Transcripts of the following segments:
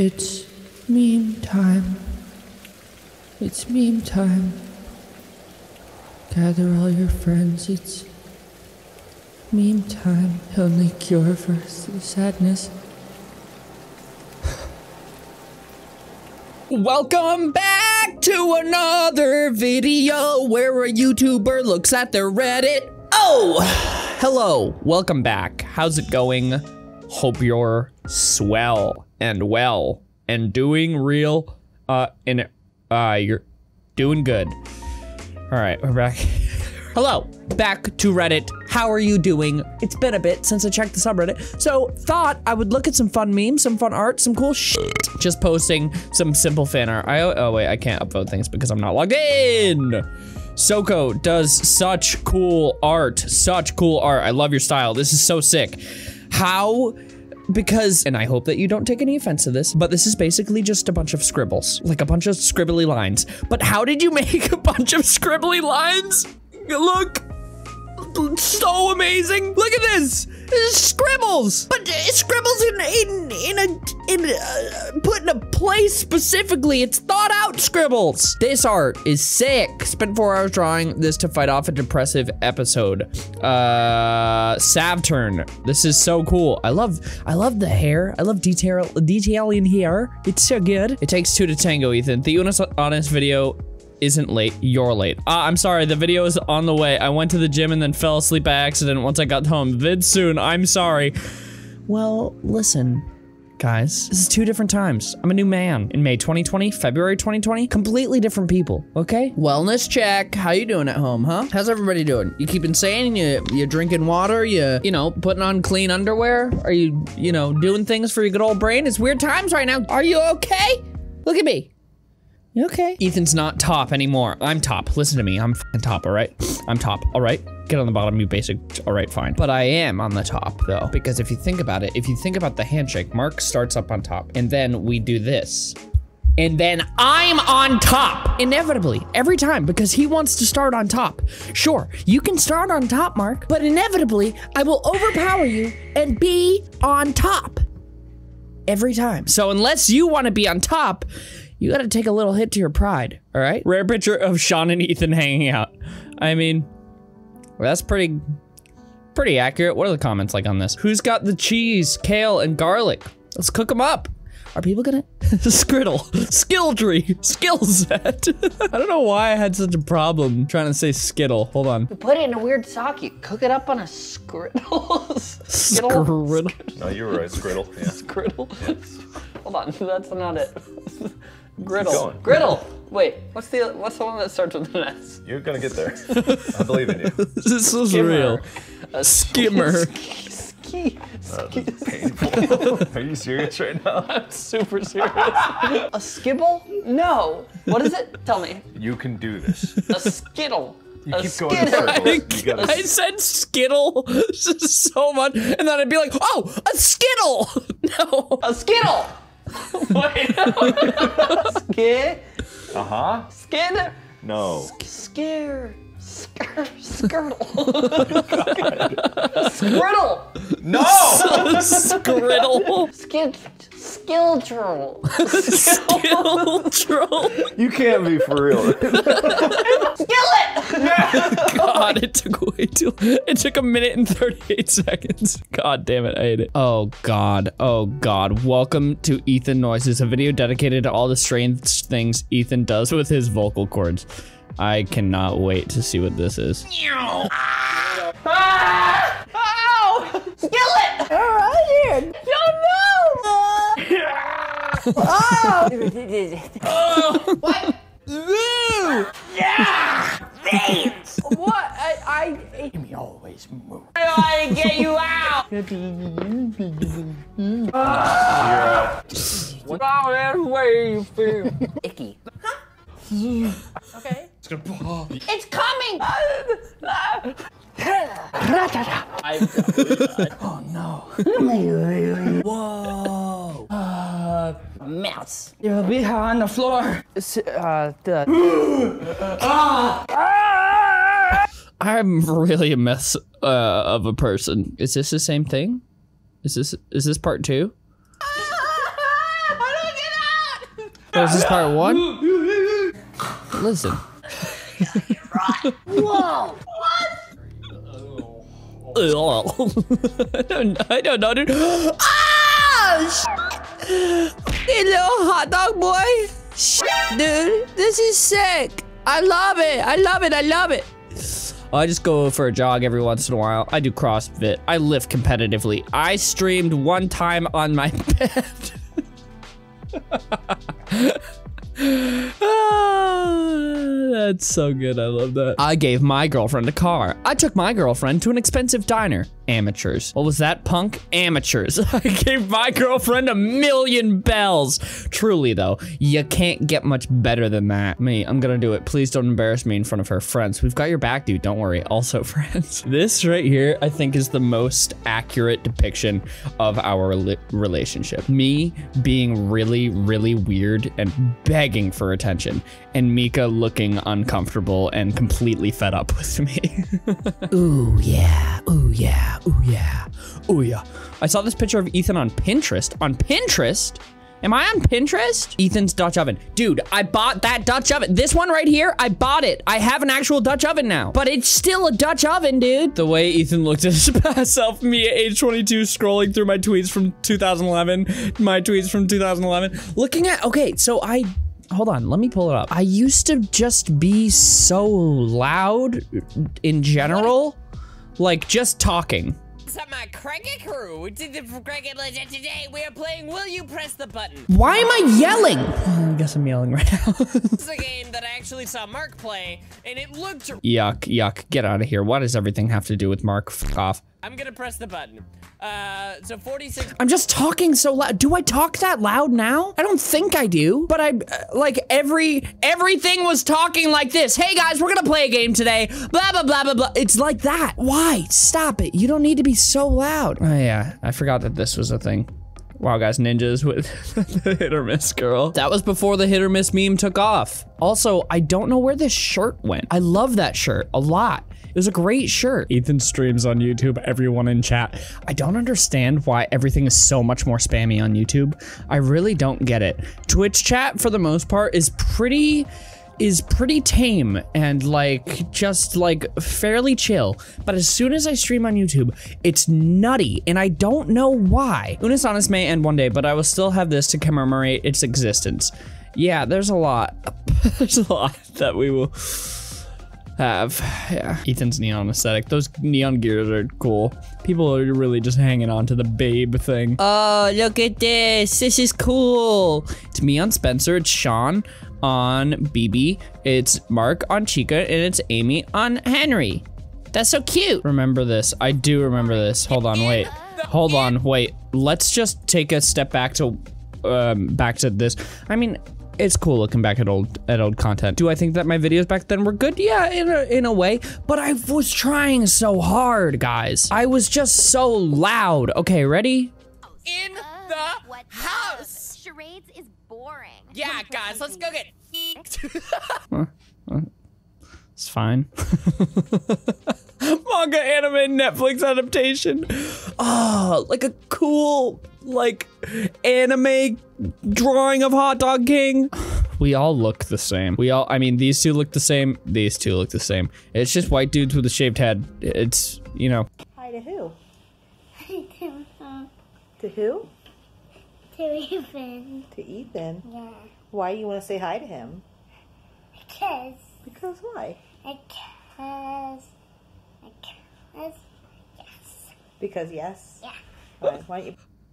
It's meme time. It's meme time. Gather all your friends. It's meme time. Only cure for sadness. Welcome back to another video where a YouTuber looks at their Reddit. Oh, hello. Welcome back. How's it going? Hope you're swell and well and doing real. Uh, and uh, you're doing good. All right, we're back. Hello, back to Reddit. How are you doing? It's been a bit since I checked the subreddit, so thought I would look at some fun memes, some fun art, some cool shit. Just posting some simple fan art. I oh wait, I can't upvote things because I'm not logged in. Soko does such cool art, such cool art. I love your style. This is so sick. How? Because, and I hope that you don't take any offense to this, but this is basically just a bunch of scribbles, like a bunch of scribbly lines. But how did you make a bunch of scribbly lines? Look, so amazing. Look at this. This scribbles, but uh, scribbles in in in a in uh, put in a place specifically. It's thought out scribbles. This art is sick. Spent four hours drawing this to fight off a depressive episode. Uh, Savturn. This is so cool. I love I love the hair. I love detail detailing here. It's so good. It takes two to tango, Ethan. The Unus Annus video isn't late, you're late. Ah, I'm sorry, the video is on the way. I went to the gym and then fell asleep by accident once I got home. Vid soon, I'm sorry. Well, listen, guys, this is two different times. I'm a new man. In May 2020, February 2020, completely different people, okay? Wellness check. How you doing at home, huh? How's everybody doing? You keeping sane? You, you drinking water? You, you know, putting on clean underwear? Are you, you know, doing things for your good old brain? It's weird times right now. Are you okay? Look at me. Okay? Ethan's not top anymore. I'm top. Listen to me. I'm top, all right? I'm top, all right? Get on the bottom, you basic. All right, fine. But I am on the top, though. Because if you think about it, if you think about the handshake, Mark starts up on top. And then we do this. And then I'm on top. Inevitably, every time, because he wants to start on top. Sure, you can start on top, Mark. But inevitably, I will overpower you and be on top every time. So unless you want to be on top, you got to take a little hit to your pride, all right? Rare picture of Sean and Ethan hanging out. I mean, well, that's pretty pretty accurate. What are the comments like on this? Who's got the cheese, kale, and garlic? Let's cook them up. Are people gonna Skriddle, skill tree, skill set? I don't know why I had such a problem trying to say skittle. Hold on. Put it in a weird sock. You cook it up on a skriddle. skittle. Skriddle. No, you were right, Skriddle. Yeah. Skriddle. Hold on, that's not it. Griddle. Griddle. Wait, what's the what's the one that starts with an S? You're gonna get there. I believe in you. This is real. A Skimmer. Ski. Uh, this is painful. Are you serious right now? I'm super serious. a skibble? No. What is it? Tell me. You can do this. A skittle. You a keep going in skittle. circles. You gotta. I said skittle so much, and then I'd be like, "Oh, a skittle!" No, A skittle. Wait. Skid. Uh huh. Skid. No. Scare. Skir. Skirtle. Skriddle. No. skriddle, Skid. Skildrel. skill troll. You can't be for real. Skillet. God, it took way too. It took a minute and thirty-eight seconds. God damn it, I hate it. Oh God, oh God. Welcome to Ethan Noises, a video dedicated to all the strange things Ethan does with his vocal cords. I cannot wait to see what this is. Ah! Ow! Skillet! All right here. Oh no! what? yeah! Veins! What? I, I. Amy always move. I get you out! What's wrong with the way you feel? Icky. okay. It's gonna It's coming! oh no. Whoa. Uh, mouse. You'll be on the floor. It's, uh, the. I'm really a mess uh, of a person. Is this the same thing? Is this is this part two? I don't Oh, is this part one? Listen. Whoa! I don't, I don't know, dude. Ah! Hey, little hot dog boy. Dude, this is sick. I love it. I love it. I love it. I just go for a jog every once in a while. I do CrossFit. I lift competitively. I streamed one time on my bed. Ah, that's so good. I love that. I gave my girlfriend a car. I took my girlfriend to an expensive diner. Amateurs. What was that, punk? Amateurs. I gave my girlfriend a million bells. Truly, though, you can't get much better than that. Me, I'm gonna do it. Please don't embarrass me in front of her friends. We've got your back, dude. Don't worry. Also, friends. This right here, I think, is the most accurate depiction of our relationship. Me being really, really weird and begging for attention, and Mika looking uncomfortable and completely fed up with me. ooh, yeah. Ooh, yeah. Ooh, yeah. Ooh, yeah. I saw this picture of Ethan on Pinterest. On Pinterest? Am I on Pinterest? Ethan's Dutch oven. Dude, I bought that Dutch oven. This one right here, I bought it. I have an actual Dutch oven now. But it's still a Dutch oven, dude. The way Ethan looked at his past self, me at age 22, scrolling through my tweets from 2011, my tweets from 2011, looking at, okay, so I hold on, let me pull it up. I used to just be so loud in general, like just talking. What's up, my cricket crew? It's the cricket legend today. We are playing Will You Press the Button? Why am I yelling? I guess I'm yelling right now. It's a game that I actually saw Mark play, and it looked. yuck, yuck, get out of here. What does everything have to do with Mark? Fuck off. I'm gonna press the button. Uh, so 46. I'm just talking so loud. Do I talk that loud now? I don't think I do. But I uh, like every everything was talking like this. Hey guys, we're gonna play a game today. Blah blah blah blah blah. It's like that. Why? Stop it. You don't need to be so loud. Oh yeah, I forgot that this was a thing. Wow, guys, ninjas with the hit or miss girl. That was before the hit or miss meme took off. Also, I don't know where this shirt went. I love that shirt a lot. It was a great shirt. Ethan streams on YouTube, everyone in chat. I don't understand why everything is so much more spammy on YouTube. I really don't get it. Twitch chat, for the most part, is pretty is pretty tame and like just like fairly chill. But as soon as I stream on YouTube, it's nutty and I don't know why. Unus Annus may end one day, but I will still have this to commemorate its existence. Yeah, there's a lot. there's a lot that we will have. Yeah. Ethan's neon aesthetic. Those neon gears are cool. People are really just hanging on to the babe thing. Oh, look at this. This is cool. It's me on Spencer. It's Sean on BB. It's Mark on Chica. And it's Amy on Henry. That's so cute. Remember this. I do remember this. Hold on, wait. Hold on, wait. Let's just take a step back to um back to this. I mean, it's cool looking back at old at old content. Do I think that my videos back then were good? Yeah, in a in a way. But I was trying so hard, guys. I was just so loud. Okay, ready? In uh, the What house. Charades is boring. Yeah, guys, let's go get. It's fine. Manga anime Netflix adaptation. Oh, like a cool like anime drawing of Hot Dog King. We all look the same. We all I mean these two look the same, these two look the same. It's just white dudes with a shaved head. It's, you know, Hi to who? Hi to, uh, To who? to Ethan. To Ethan. Yeah. Why do you want to say hi to him? Because. Because why? Because. Because. Yes. Because yes. Yeah. Why, why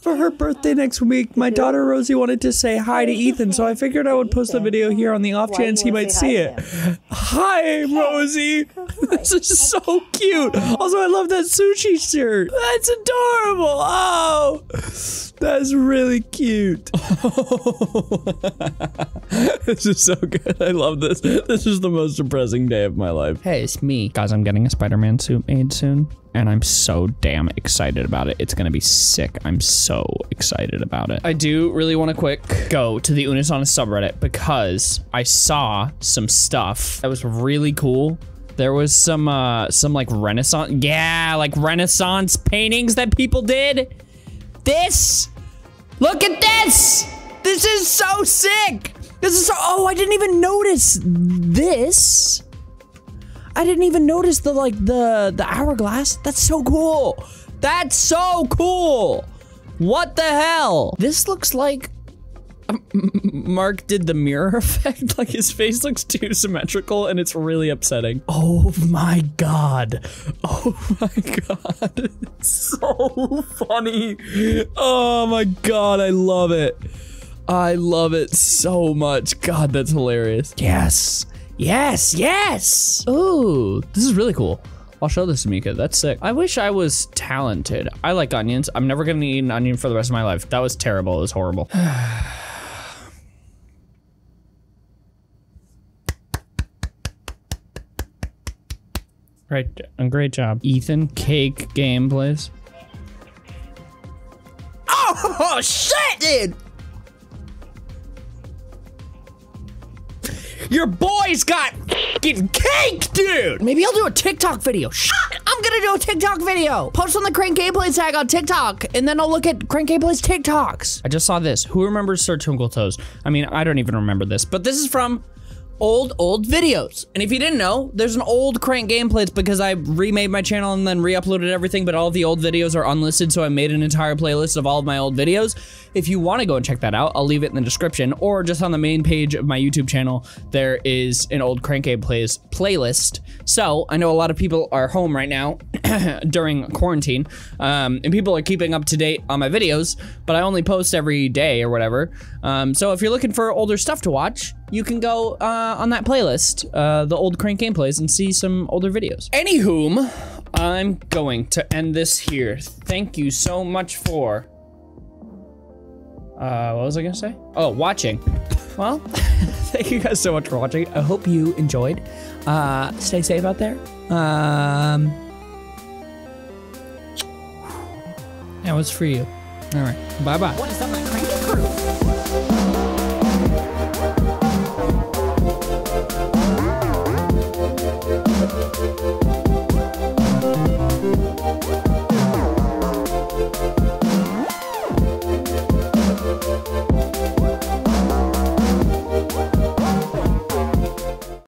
for her birthday next week, my daughter Rosie wanted to say hi to Ethan, so I figured I would post a video here on the off Why do you chance he might see it. Hi, Rosie. this is so cute. Also, I love that sushi shirt. That's adorable. Oh, that's really cute. this is so good. I love this. This is the most depressing day of my life. Hey, it's me. Guys, I'm getting a Spider-Man suit made soon. And I'm so damn excited about it. It's gonna be sick. I'm so excited about it. I do really want to quick go to the Unus Annus subreddit because I saw some stuff that was really cool. There was some uh some like renaissance yeah, like renaissance paintings that people did. This Look at this! This is so sick. This is so, oh, I didn't even notice this. I didn't even notice the like the the hourglass. That's so cool. That's so cool. What the hell? This looks like um, Mark did the mirror effect. Like his face looks too symmetrical and it's really upsetting. Oh my god. Oh my god. It's so funny. Oh my god, I love it. I love it so much. God, that's hilarious. Yes. Yes, yes. Ooh, this is really cool. I'll show this to Mika. That's sick. I wish I was talented. I like onions. I'm never gonna eat an onion for the rest of my life. That was terrible. It was horrible. Right, great job. Ethan, cake game, gameplays. Oh, shit, dude! Your boy's got fucking cake, dude! Maybe I'll do a TikTok video. Shit! I'm gonna do a TikTok video. Post on the Crank Gameplay tag on TikTok, and then I'll look at Crank Gameplays TikToks. I just saw this. Who remembers Sir Twinkle Toes? I mean, I don't even remember this, but this is from old, old videos. And if you didn't know, there's an old Crank Gameplays because I remade my channel and then re-uploaded everything, but all the old videos are unlisted, so I made an entire playlist of all of my old videos. If you want to go and check that out, I'll leave it in the description, or just on the main page of my YouTube channel, there is an old Crank Gameplays playlist. So, I know a lot of people are home right now during quarantine, um, and people are keeping up to date on my videos, but I only post every day or whatever. Um, so if you're looking for older stuff to watch, you can go uh, on that playlist, uh, the old Crank Gameplays, and see some older videos. Anywhom, I'm going to end this here. Thank you so much for. Uh, what was I gonna say? Oh, watching. Well, thank you guys so much for watching. I hope you enjoyed. Uh, stay safe out there. Um, that was for you. All right. Bye bye.